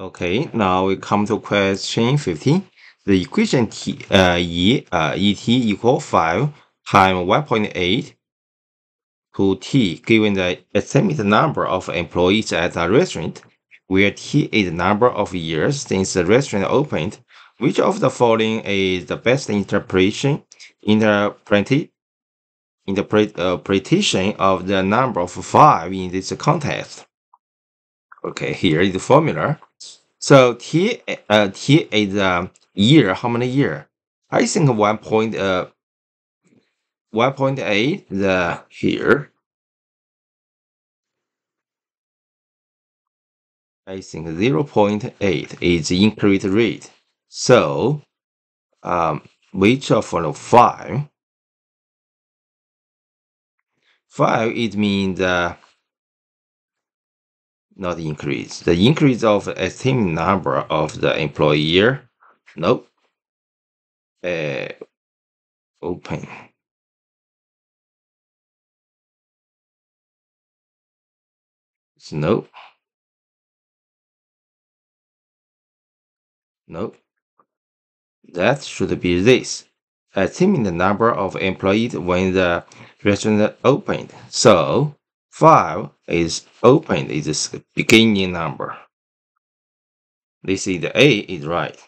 Okay, now we come to question 15. The equation t, uh, e, uh, et equal 5 times 1.8 to t given the estimated number of employees at a restaurant where t is the number of years since the restaurant opened. Which of the following is the best interpretation interpretation interpretation of the number of 5 in this context? Okay, here is the formula. So T uh T is a year. How many year? I think one point uh one point eight the here. I think zero point eight is the increase rate. So um which of the five? Five it means the not increase. The increase of estimated number of the employer, nope. Uh, open. Nope. Nope. That should be this. Estimating the number of employees when the restaurant opened. So 5 is open, is the beginning number. This is the A is right.